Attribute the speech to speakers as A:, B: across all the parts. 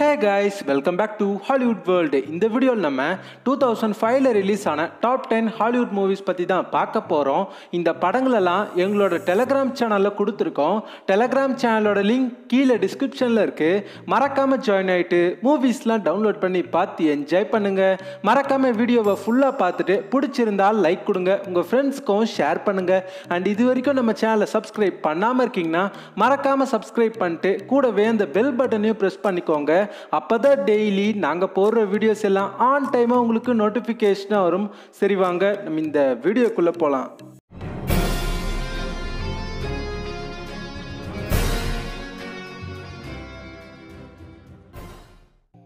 A: Hey guys welcome back to Hollywood world இந்த வீடியோவில் நம்ம டூ தௌசண்ட் ஃபைவ்ல ரிலீஸ் ஆன டாப் டென் ஹாலிவுட் மூவிஸ் பற்றி தான் பார்க்க போகிறோம் இந்த படங்களெல்லாம் எங்களோட டெலகிராம் சேனலில் கொடுத்துருக்கோம். டெலகிராம் சேனலோட லிங்க் கீழே டிஸ்கிரிப்ஷனில் இருக்குது மறக்காமல் ஜாயின் ஆகிட்டு மூவிஸ்லாம் டவுன்லோட் பண்ணி பார்த்து என்ஜாய் பண்ணுங்கள் மறக்காமல் வீடியோவை ஃபுல்லாக பார்த்துட்டு பிடிச்சிருந்தால் லைக் கொடுங்க. உங்கள் ஃப்ரெண்ட்ஸ்க்கும் ஷேர் பண்ணுங்கள் அண்ட் இது வரைக்கும் நம்ம சேனலை சப்ஸ்கிரைப் பண்ணாமல் இருக்கீங்கன்னா மறக்காமல் சப்ஸ்கிரைப் பண்ணிட்டு கூடவே அந்த பெல் பட்டனையும் ப்ரெஸ் பண்ணிக்கோங்க. அப்போ தான் டெய்லி நாங்கள் போடுற வீடியோஸ் எல்லாம் ஆன் டைமாக உங்களுக்கு நோட்டிஃபிகேஷனாக வரும். சரி வாங்க நம்ம இந்த வீடியோக்குள்ளே போகலாம்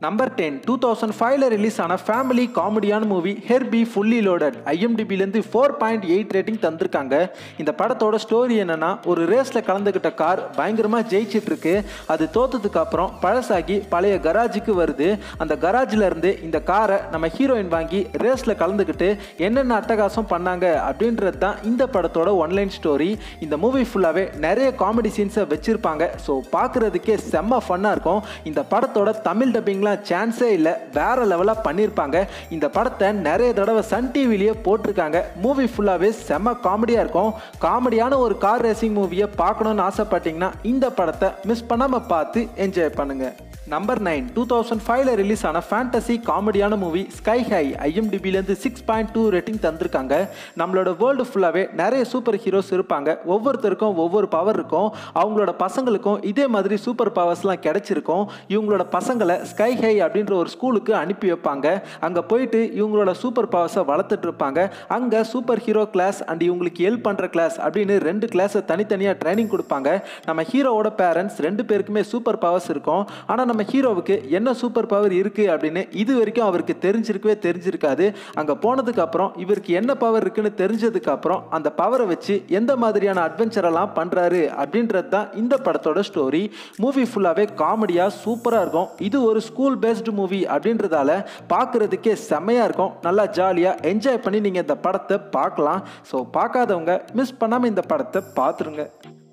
A: நம்பர் டென் டூ தௌசண்ட் ஃபைவ்ல ரிலீஸ் ஆன ஃபேமிலி காமெடியான மூவி ஹெர்பி ஃபுல்லி லோடட் ஐஎம்டிபிலேருந்து ஃபோர் பாயிண்ட் எயிட் ரேட்டிங் தந்திருக்காங்க. இந்த படத்தோட ஸ்டோரி என்னன்னா ஒரு ரேஸில் கலந்துக்கிட்ட கார் பயங்கரமாக ஜெயிச்சிட்டு இருக்கு அது தோத்ததுக்கு அப்புறம் பழசாகி பழைய கராஜுக்கு வருது. அந்த கராஜில் இருந்து இந்த காரை நம்ம ஹீரோயின் வாங்கி ரேஸில் கலந்துக்கிட்டு என்னென்ன அட்டகாசம் பண்ணாங்க அப்படின்றது தான் இந்த படத்தோட ஒன்லைன் ஸ்டோரி இந்த மூவி ஃபுல்லாகவே நிறைய காமெடி சீன்ஸை வச்சுருப்பாங்க. ஸோ பார்க்குறதுக்கே செம்ம ஃபன்னாக இருக்கும். இந்த படத்தோட தமிழ் டப்பிங்லாம் சான்ஸே இல்லை. வேற லெவலாக பண்ணியிருப்பாங்க இந்த படத்தை நிறைய தடவை சன் டிவிலேயே போட்டிருக்காங்க. மூவி ஃபுல்லாகவே செம்ம காமெடியாக இருக்கும். காமெடியான ஒரு கார் ரேசிங் மூவியை பார்க்கணுன்னு ஆசைப்பட்டீங்கன்னா இந்த படத்தை மிஸ் பண்ணாமல் பார்த்து என்ஜாய் பண்ணுங்கள் நம்பர் நைன் டூ தௌசண்ட் ஃபைவ்ல ரிலீஸ் ஆன ஃபேண்டசி காமெடியான மூவி ஸ்கை ஹை ஐஎம்டிபிலேருந்து சிக்ஸ் பாயிண்ட் டூ ரேட்டிங் தந்திருக்காங்க. நம்மளோட வேர்ல்டு ஃபுல்லாகவே நிறைய சூப்பர் ஹீரோஸ் இருப்பாங்க. ஒவ்வொருத்தருக்கும் ஒவ்வொரு பவர் இருக்கும். அவங்களோட பசங்களுக்கும் இதே மாதிரி சூப்பர் பவர்ஸ்லாம் கிடைச்சிருக்கும். இவங்களோட பசங்களை ஸ்கை ஹை அப்படின்ற ஒரு ஸ்கூலுக்கு அனுப்பி வைப்பாங்க. அங்கே போயிட்டு இவங்களோட சூப்பர் பவர்ஸை வளர்த்துட்டு இருப்பாங்க. அங்கே சூப்பர் ஹீரோ கிளாஸ் அண்ட் இவங்களுக்கு ஹெல்ப் பண்ணுற கிளாஸ் அப்படின்னு ரெண்டு கிளாஸை தனித்தனியாக ட்ரைனிங் கொடுப்பாங்க. நம்ம ஹீரோவோட பேரண்ட்ஸ் ரெண்டு பேருக்குமே சூப்பர் பவர்ஸ் இருக்கும். ஆனால் நம்ம ஹீரோவுக்கு என்ன சூப்பர் பவர் இருக்குது அப்படின்னு இது வரைக்கும் அவருக்கு தெரிஞ்சிருக்கவே தெரிஞ்சிருக்காது. அங்கே போனதுக்கப்புறம் இவருக்கு என்ன பவர் இருக்குன்னு தெரிஞ்சதுக்கப்புறம் அந்த பவரை வச்சு எந்த மாதிரியான அட்வென்ச்சரெல்லாம் பண்ணுறாரு அப்படின்றது தான் இந்த படத்தோட ஸ்டோரி மூவி ஃபுல்லாகவே காமெடியாக சூப்பராக இருக்கும். இது ஒரு ஸ்கூல் பேஸ்டு மூவி அப்படின்றதால பார்க்குறதுக்கே செம்மையாக இருக்கும். நல்லா ஜாலியாக என்ஜாய் பண்ணி நீங்கள் இந்த படத்தை பார்க்கலாம். ஸோ பார்க்காதவங்க மிஸ் பண்ணாமல் இந்த படத்தை பார்த்துருங்க.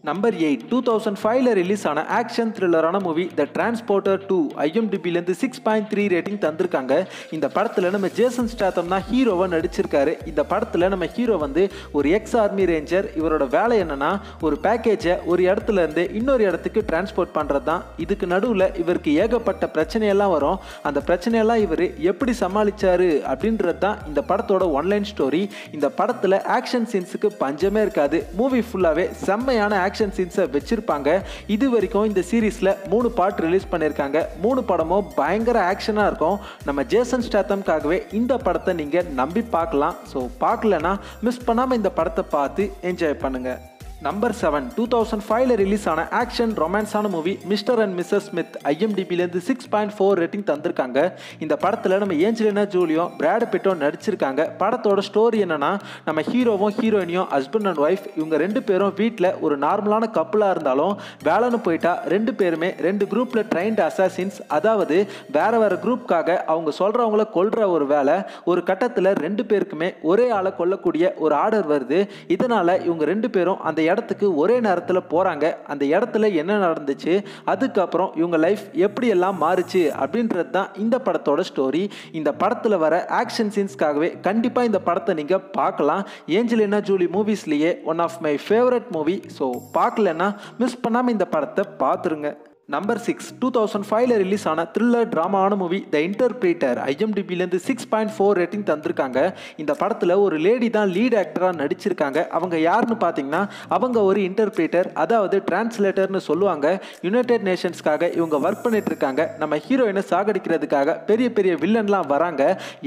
A: நம்பர் எயிட் டூ தௌசண்ட் ஃபைவ்ல ரிலீஸ் ஆன ஆக்ஷன் த்ரில்லரான மூவி த டிரான்ஸ்போர்ட்டர் டூ ஐஎம்டிபிலேருந்து சிக்ஸ் பாயிண்ட் த்ரீ ரேட்டிங் தந்திருக்காங்க. இந்த படத்தில் நம்ம ஜேசன் ஸ்டாத்தம் தான் ஹீரோவாக நடிச்சிருக்காரு. இந்த படத்தில் நம்ம ஹீரோ வந்து ஒரு எக்ஸ் ஆர்மி ரேஞ்சர் இவரோட வேலை என்னன்னா ஒரு பேக்கேஜை ஒரு இடத்துல இருந்து இன்னொரு இடத்துக்கு டிரான்ஸ்போர்ட் பண்ணுறது தான் இதுக்கு நடுவில் இவருக்கு ஏகப்பட்ட பிரச்சனையெல்லாம் வரும். அந்த பிரச்சனையெல்லாம் இவர் எப்படி சமாளித்தார் அப்படின்றது தான் இந்த படத்தோட ஒன்லைன் ஸ்டோரி இந்த படத்தில் ஆக்ஷன் சீன்ஸுக்கு பஞ்சமே இருக்காது. மூவி ஃபுல்லாகவே செம்மையான ஆக்ஷன் சீன்ஸை வச்சிருப்பாங்க. இது வரைக்கும் இந்த சீரீஸில் மூணு பார்ட் ரிலீஸ் பண்ணியிருக்காங்க. மூணு படமும் பயங்கர ஆக்ஷனாக இருக்கும். நம்ம ஜேசன் ஸ்டாத்தம்காகவே இந்த படத்தை நீங்கள் நம்பி பார்க்கலாம். ஸோ பார்க்கலனா மிஸ் பண்ணாமல் இந்த படத்தை பார்த்து என்ஜாய் பண்ணுங்கள் நம்பர் செவன் டூ தௌசண்ட் ஃபைவ்ல ரிலீஸ் ஆன action ரொமான்ஸான movie Mr and Mrs Smith ஐஎம்டிபிலேருந்து six point four rating தந்திருக்காங்க. இந்த படத்தில் நம்ம ஏஞ்சலினா ஜூலியோ பிராட் பிட்டோ நடிச்சிருக்காங்க. படத்தோட ஸ்டோரி என்னன்னா நம்ம ஹீரோவும் ஹீரோயினியும் ஹஸ்பண்ட் அண்ட் ஒய்ஃப் இவங்க ரெண்டு பேரும் வீட்டில் ஒரு நார்மலான கப்பலாக இருந்தாலும் வேலைன்னு போயிட்டா ரெண்டு பேருமே ரெண்டு குரூப்பில் ட்ரைன்ட் அசாசின்ஸ் அதாவது வேற வேற குரூப்காக அவங்க சொல்கிறவங்கள கொல்ற ஒரு வேலை ஒரு கட்டத்தில் ரெண்டு பேருக்குமே ஒரே ஆளை கொல்லக்கூடிய ஒரு ஆர்டர் வருது. இதனால் இவங்க ரெண்டு பேரும் அந்த இடத்துக்கு ஒரே நேரத்தில் போகிறாங்க அந்த இடத்துல என்ன நடந்துச்சு? அதுக்கப்புறம் இவங்க லைஃப் எப்படியெல்லாம் மாறுச்சு? அப்படின்றது தான் இந்த படத்தோட ஸ்டோரி இந்த படத்தில் வர ஆக்ஷன் சீன்ஸ்க்காகவே கண்டிப்பாக இந்த படத்தை நீங்கள் பார்க்கலாம். Angelina Jolie மூவிஸ்லேயே one of my favourite movie so பார்க்கலன்னா மிஸ் பண்ணாமல் இந்த படத்தை பார்த்துருங்க. நம்பர் சிக்ஸ் டூ தௌசண்ட் ஃபைவ்ல ரிலீஸ் ஆன த்ரில்லர் ட்ராமாவான மூவி த இன்டர்பிரேட்டர் ஐஎம்டிபிலேருந்து சிக்ஸ் பாயிண்ட் ஃபோர் ரேட்டிங் தந்திருக்காங்க. இந்த படத்தில் ஒரு லேடி தான் லீட் ஆக்டராக நடிச்சிருக்காங்க. அவங்க யாருன்னு பார்த்தீங்கன்னா அவங்க ஒரு இன்டர்பிரேட்டர் அதாவது டிரான்ஸ்லேட்டர்னு சொல்லுவாங்க. யுனைடெட் நேஷன்ஸ்க்காக இவங்க ஒர்க் பண்ணிட்டு இருக்காங்க நம்ம ஹீரோயினை சாகடிக்கிறதுக்காக பெரிய பெரிய வில்லன்லாம் வராங்க.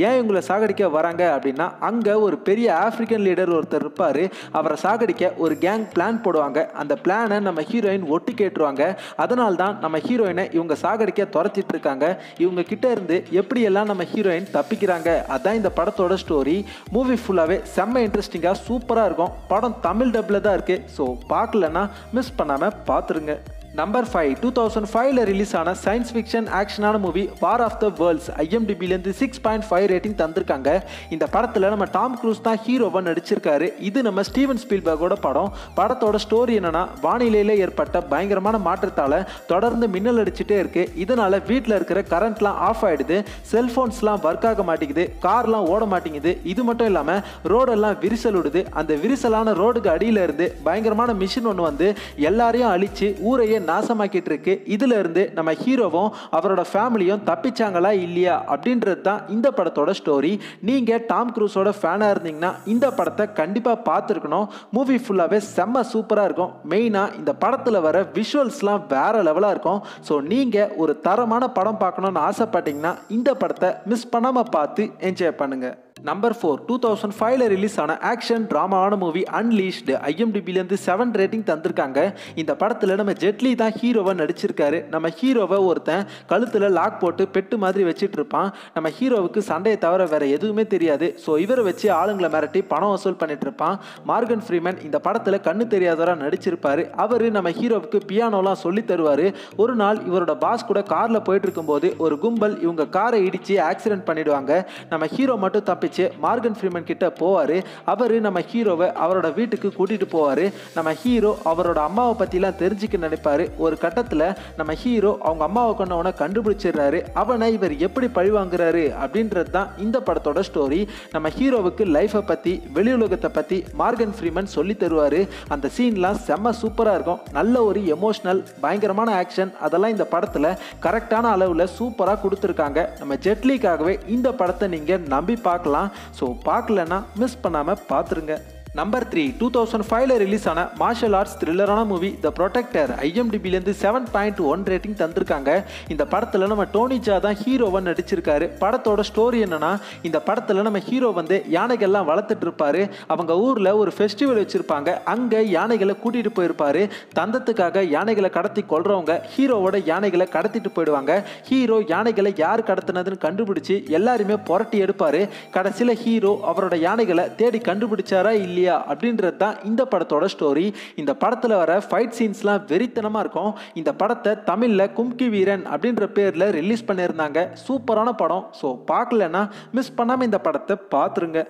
A: ஏன் இவங்களை சாகடிக்க வராங்க அப்படின்னா அங்கே ஒரு பெரிய ஆஃப்ரிக்கன் லீடர் ஒருத்தர் இருப்பார். அவரை சாகடிக்க ஒரு கேங் பிளான் போடுவாங்க. அந்த பிளானை நம்ம ஹீரோயின் ஒட்டு கேட்டுருவாங்க. அதனால் தான் நம்ம ஹீரோயினை இவங்க சாகடிக்க துரத்திட்டு இருக்காங்க இவங்க கிட்ட இருந்து எப்படியெல்லாம் நம்ம ஹீரோயின் தப்பிக்கிறாங்க? அதான் இந்த படத்தோட ஸ்டோரி மூவி ஃபுல்லாகவே செம்ம இன்ட்ரெஸ்டிங்காக சூப்பராக இருக்கும். படம் தமிழ் டப்பில் தான் இருக்குது ஸோ பார்க்கலன்னா மிஸ் பண்ணாமல் பார்த்துருங்க. நம்பர் ஃபைவ் டூ தௌசண்ட் ஃபைவ்ல ரிலீஸ் ஆன science fiction ஆக்ஷனான movie war of the worlds ஐஎம்டிபிலேருந்து six point five rating தந்திருக்காங்க. இந்த படத்தில் நம்ம டாம் க்ரூஸ் தான் ஹீரோவாக நடிச்சிருக்காரு. இது நம்ம ஸ்டீவன் ஸ்பீல்பர்கோட படம். படத்தோட ஸ்டோரி என்னன்னா வானிலையில் ஏற்பட்ட பயங்கரமான மாற்றத்தால் தொடர்ந்து மின்னல் அடிச்சுட்டே இருக்கு. இதனால வீட்டில் இருக்கிற கரண்ட்லாம் ஆஃப் ஆயிடுது. செல்ஃபோன்ஸ்லாம் ஒர்க் ஆக மாட்டேங்குது. கார்லாம் ஓட மாட்டேங்குது. இது மட்டும் இல்லாமல் ரோடெல்லாம் விரிசல் விடுது. அந்த விரிசலான ரோடுக்கு அடியில் இருந்து பயங்கரமான மிஷின் ஒன்று வந்து எல்லாரையும் அழிச்சு ஊரையே நாசமாக்கிட்டு இருக்கு இதுல இருந்து நம்ம ஹீரோவும் அவரோட ஃபேமிலியும் தப்பிச்சாங்களா இல்லையா அப்படின்றது தான் இந்த படத்தோட ஸ்டோரி. நீங்க டாம் க்ரூஸோட ஃபேனா இருந்தீங்கன்னா இந்த படத்தை கண்டிப்பா பார்த்துருக்கணும். மூவி ஃபுல்லாவே செம்ம சூப்பரா இருக்கும். மெயினா இந்த படத்துல வர விஷுவல்ஸ்லாம் வேற லெவலா இருக்கும். ஸோ நீங்க ஒரு தரமான படம் பார்க்கணும்னு ஆசைப்பட்டீங்கன்னா இந்த படத்தை மிஸ் பண்ணாம பார்த்து என்ஜாய் பண்ணுங்க. நம்பர் ஃபோர் டூ தௌசண்ட் ஃபைவ்ல ரிலீஸ் ஆன ஆக்ஷன் ட்ராமாவான மூவி அன்லீஷ்டு ஐஎம்டிபிலேருந்து செவன் ரேட்டிங் தந்திருக்காங்க. இந்த படத்தில் நம்ம ஜெட்லி தான் ஹீரோவை நடிச்சிருக்காரு. நம்ம ஹீரோவை ஒருத்தன் கழுத்தில் லாக் போட்டு பெட்டு மாதிரி வச்சுட்டு இருப்பான். நம்ம ஹீரோவுக்கு சண்டையை தவிர வேற எதுவுமே தெரியாது. ஸோ இவரை வச்சு ஆளுங்களை மிரட்டி பணம் வசூல் பண்ணிட்டு இருப்பான். மார்கன் ஃப்ரீமன் இந்த படத்தில் கண்ணு தெரியாதவராக நடிச்சிருப்பாரு. அவர் நம்ம ஹீரோவுக்கு பியானோலாம் சொல்லி தருவார். ஒரு நாள் இவரோட பாஸ் கூட காரில் போயிட்டு இருக்கும்போது ஒரு கும்பல் இவங்க காரை இடித்து ஆக்சிடென்ட் பண்ணிடுவாங்க. நம்ம ஹீரோ மட்டும் தப்பிச்சு மார்கன் ஃப்ரீமன் கிட்ட போவார். அவர் நம்ம ஹீரோவை அவரோட வீட்டுக்கு கூட்டிகிட்டு போவார். நம்ம ஹீரோ அவரோட அம்மாவை பற்றிலாம் தெரிஞ்சுக்க நினைப்பாரு. ஒரு கட்டத்தில் நம்ம ஹீரோ அவங்க அம்மாவை கொண்டவனை கண்டுபிடிச்சிடுறாரு. அவனை இவர் எப்படி பழிவாங்குறாரு அப்படின்றது தான் இந்த படத்தோட ஸ்டோரி நம்ம ஹீரோவுக்கு லைஃப்பை பற்றி வெளி உலகத்தை பற்றி மார்கன் ஃப்ரீமன் சொல்லி தருவார். அந்த சீன்லாம் செம்ம சூப்பராக இருக்கும். நல்ல ஒரு எமோஷ்னல் பயங்கரமான ஆக்ஷன் அதெல்லாம் இந்த படத்தில் கரெக்டான அளவில் சூப்பராக கொடுத்துருக்காங்க. நம்ம ஜெட்லிக்காகவே இந்த படத்தை நீங்கள் நம்பி பார்க்கலாம். ஸோ பார்க்கலன்னா மிஸ் பண்ணாமல் பார்த்துருங்க. நம்பர் த்ரீ டூ தௌசண்ட் ஃபைவ்ல ரிலீஸ் ஆன மார்ஷல் ஆர்ட்ஸ் த்ரில்லரான மூவி த ப்ரொடெக்டர் ஐஎம்டிபிலேருந்து செவன் பாயிண்ட் ஒன் ரேட்டிங் தந்திருக்காங்க. இந்த படத்தில் நம்ம டோனி ஜா தான் ஹீரோவாக நடிச்சிருக்காரு. படத்தோட ஸ்டோரி என்னன்னா இந்த படத்தில் நம்ம ஹீரோ வந்து யானைகள்லாம் வளர்த்துட்டு இருப்பாரு. அவங்க ஊரில் ஒரு ஃபெஸ்டிவல் வச்சுருப்பாங்க. அங்கே யானைகளை கூட்டிகிட்டு போயிருப்பாரு. தந்தத்துக்காக யானைகளை கடத்தி கொள்றவங்க ஹீரோவோட யானைகளை கடத்திட்டு போயிடுவாங்க. ஹீரோ யானைகளை யார் கடத்தினதுன்னு கண்டுபிடிச்சி எல்லாருமே புரட்டி எடுப்பாரு. கடைசியில் ஹீரோ அவரோட யானைகளை தேடி கண்டுபிடிச்சாரா இல்லையா அப்படின்றது தான் இந்த படத்தோட ஸ்டோரி இந்த படத்தில் வர ஃபைட் சீன்ஸ்லாம் வெறித்தனமாக இருக்கும். இந்த படத்தை தமிழில் கும்கி வீரன் அப்படின்ற பேரில் ரிலீஸ் பண்ணியிருந்தாங்க. சூப்பரான படம். ஸோ பார்க்கலன்னா மிஸ் பண்ணாமல் இந்த படத்தை பார்த்துருங்க.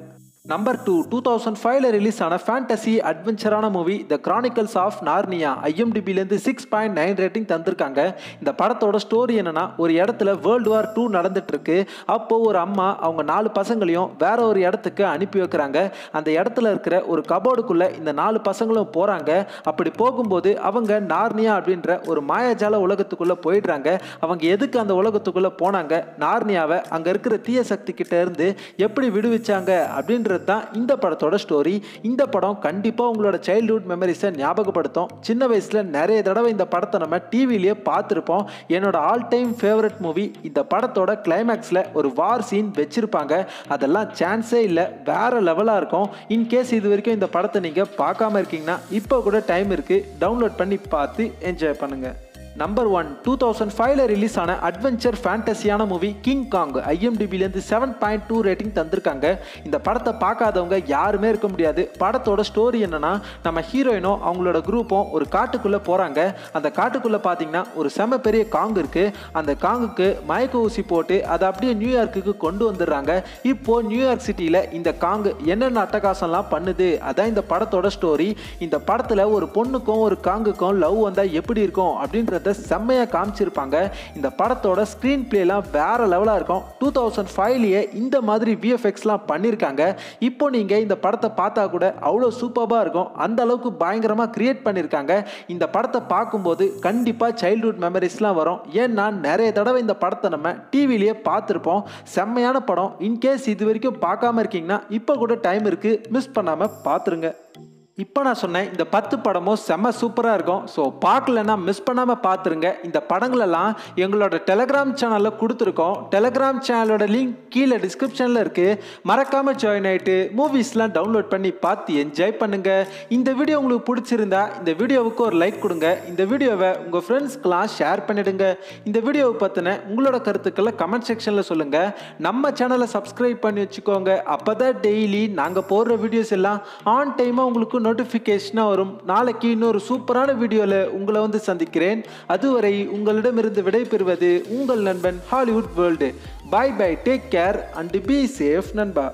A: நம்பர் டூ டூ தௌசண்ட் ஃபைவ்ல ரிலீஸ் ஆன fantasy அட்வென்ச்சரான movie the chronicles of Narnia ஐஎம்டிபிலேருந்து six point nine rating தந்திருக்காங்க. இந்த படத்தோட ஸ்டோரி என்னன்னா ஒரு இடத்துல வேர்ல்டு வார் டூ நடந்துட்டு இருக்கு அப்போ ஒரு அம்மா அவங்க நாலு பசங்களையும் வேற ஒரு இடத்துக்கு அனுப்பி வைக்கிறாங்க. அந்த இடத்துல இருக்கிற ஒரு கபோர்டுக்குள்ள இந்த நாலு பசங்களும் போறாங்க. அப்படி போகும்போது அவங்க நார்னியா அப்படின்ற ஒரு மாயாஜால உலகத்துக்குள்ள போயிடுறாங்க. அவங்க எதுக்கு அந்த உலகத்துக்குள்ள போனாங்க? நார்னியாவை அங்க இருக்கிற தீய சக்தி கிட்ட இருந்து எப்படி விடுவிச்சாங்க? அப்படின்ற அப்படின்றது தான் இந்த படத்தோட ஸ்டோரி இந்த படம் கண்டிப்பாக உங்களோட சைல்ட்ஹுட் மெமரிஸை ஞாபகப்படுத்தும். சின்ன வயசில் நிறைய தடவை இந்த படத்தை நம்ம டிவிலேயே பார்த்துருப்போம். என்னோட ஆல் டைம் ஃபேவரட் மூவி இந்த படத்தோட கிளைமேக்ஸில் ஒரு வார் சீன் வச்சுருப்பாங்க. அதெல்லாம் சான்ஸே இல்லை. வேறு லெவலாக இருக்கும். இன்கேஸ் இது வரைக்கும் இந்த படத்தை நீங்கள் பார்க்காம இருக்கீங்கன்னா இப்போ கூட டைம் இருக்குது டவுன்லோட் பண்ணி பார்த்து என்ஜாய் பண்ணுங்கள் நம்பர் ஒன் டூ தௌசண்ட் ஃபைவ்ல ரிலீஸ் ஆன அட்வென்ச்சர் ஃபேண்டஸியான மூவி கிங் காங் ஐஎம்டிபிலேருந்து செவன் பாயிண்ட் டூ ரேட்டிங் தந்திருக்காங்க. இந்த படத்தை பார்க்காதவங்க யாருமே இருக்க முடியாது. படத்தோட ஸ்டோரி என்னன்னா நம்ம ஹீரோயினும் அவங்களோட குரூப்பும் ஒரு காட்டுக்குள்ளே போகிறாங்க அந்த காட்டுக்குள்ளே பார்த்தீங்கன்னா ஒரு செம பெரிய காங் இருக்குது அந்த காங்குக்கு மயக்க ஊசி போட்டு அதை அப்படியே நியூயார்க்குக்கு கொண்டு வந்துடுறாங்க. இப்போ நியூயார்க் சிட்டியில் இந்த காங்கு என்னென்ன அட்டகாசம்லாம் பண்ணுது? அதான் இந்த படத்தோட ஸ்டோரி இந்த படத்தில் ஒரு பொண்ணுக்கும் ஒரு காங்குக்கும் லவ் வந்தால் எப்படி இருக்கும்? அப்படின்ற படத்தை செம்மையாக காமிச்சிருப்பாங்க. இந்த படத்தோட ஸ்க்ரீன் பிளேலாம் வேற லெவலாக இருக்கும். டூ தௌசண்ட் ஃபைவ்லேயே இந்த மாதிரி விஎஃப்எக்ஸ்லாம் பண்ணியிருக்காங்க இப்போ நீங்கள் இந்த படத்தை பார்த்தா கூட அவ்வளோ சூப்பராக இருக்கும். அந்த அளவுக்கு பயங்கரமாக கிரியேட் பண்ணியிருக்காங்க இந்த படத்தை பார்க்கும்போது கண்டிப்பாக சைல்ட்ஹுட் மெமரிஸ்லாம் வரும். ஏன்னா நிறைய தடவை இந்த படத்தை நம்ம டிவிலேயே பார்த்துருப்போம். செம்மையான படம். இன்கேஸ் இது வரைக்கும் பார்க்காம இருக்கீங்கன்னா இப்போ கூட டைம் இருக்குது மிஸ் பண்ணாமல் பார்த்துருங்க. இப்போ நான் சொன்னேன் இந்த பத்து படமும் செம்ம சூப்பராக இருக்கும். ஸோ பார்க்கலன்னா மிஸ் பண்ணாமல் பார்த்துருங்க. இந்த படங்களெல்லாம் எங்களோட டெலகிராம் சேனலில் கொடுத்துருக்கோம். டெலகிராம் சேனலோட லிங்க் கீழே டிஸ்கிரிப்ஷனில் இருக்குது மறக்காமல் ஜாயின் ஆகிட்டு மூவிஸ்லாம் டவுன்லோட் பண்ணி பார்த்து என்ஜாய் பண்ணுங்கள் இந்த வீடியோ உங்களுக்கு பிடிச்சிருந்தா இந்த வீடியோவுக்கு ஒரு லைக் கொடுங்க. இந்த வீடியோவை உங்கள் ஃப்ரெண்ட்ஸ்க்கெலாம் ஷேர் பண்ணிவிடுங்க இந்த வீடியோவை பற்றின உங்களோட கருத்துக்களை கமெண்ட் செக்ஷனில் சொல்லுங்கள் நம்ம சேனலை சப்ஸ்கிரைப் பண்ணி வச்சுக்கோங்க. அப்போ தான் டெய்லி நாங்கள் போடுற வீடியோஸ் எல்லாம் ஆன் டைமாக உங்களுக்கு நோட்டிஃபிகேஷனாக வரும். நாளைக்கு இன்னொரு சூப்பரான வீடியோவில் உங்களை வந்து சந்திக்கிறேன். அதுவரை உங்களிடமிருந்து விடைபெறுவது உங்கள் நண்பன் Hollywood world boy bye take care and be safe நண்பா.